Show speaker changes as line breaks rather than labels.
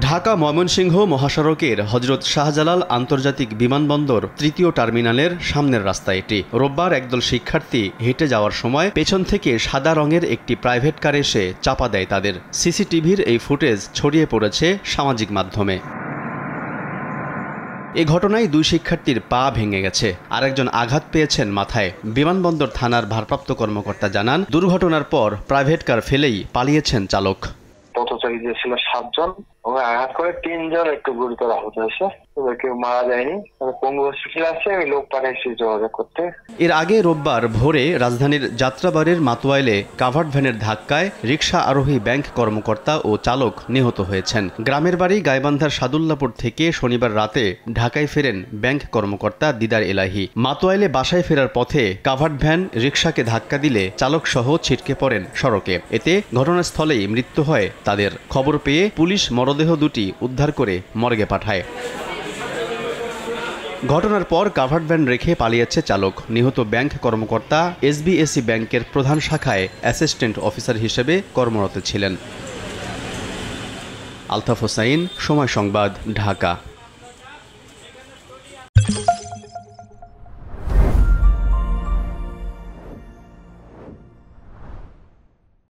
ঢাকা ময়মনসিংহ মহাসড়কের হজরত শাহজালাল আন্তর্জাতিক বিমানবন্দর তৃতীয় টার্মিনালের সামনের রাস্তা এটি। রোববার একদল শিক্ষার্থী হেঁটে যাওয়ার সময় পেছন থেকে সাদা রঙের একটি প্রাইভেট কার এসে চাপা দেয় তাদের। সিসিটিভির এই ফুটেজ ছড়িয়ে পড়েছে সামাজিক মাধ্যমে। এ ঘটনায় দুই শিক্ষার্থীর পা ভেঙে গেছে। আরেকজন আঘাত পেয়েছেন মাথায়। বিমানবন্দর থানার ভারপ্রাপ্ত কর্মকর্তা জানান, দুর্ঘটনার পর প্রাইভেট কার ফেলেই পালিয়েছেন চালক।
পথচারী যে ছিল সাতজন ওকে আঘাত করে তিনজন একটু গুরুতর আহত হয়েছে।
এর আগে রোববার ভোরে রাজধানীর যাত্রাবাড়ির মাতুয়াইলে কাভার্ড ভ্যানের ধাক্কায় আরোহী ব্যাংক কর্মকর্তা ও চালক নিহত হয়েছেন। গ্রামের বাড়ি গাইবান্ধার সাদুল্লাপুর থেকে শনিবার রাতে ঢাকায় ফেরেন ব্যাংক কর্মকর্তা দিদার এলাহি। মাতুয়াইলে বাসায় ফেরার পথে কাভার্ড ভ্যান রিকশাকে ধাক্কা দিলে চালক সহ ছিটকে পড়েন সড়কে। এতে ঘটনাস্থলেই মৃত্যু হয় তাদের। খবর পেয়ে পুলিশ মরদেহ দুটি উদ্ধার করে মর্গে পাঠায়। ঘটনার পর কাভার্ড ভ্যান রেখে পালিয়েছে চালক। নিহত ব্যাংক কর্মকর্তা এসবিএসি ব্যাংকের প্রধান শাখায় অ্যাসিস্ট্যান্ট অফিসার হিসেবে কর্মরত ছিলেন। আলতাফ হোসাইন, সময় সংবাদ, ঢাকা।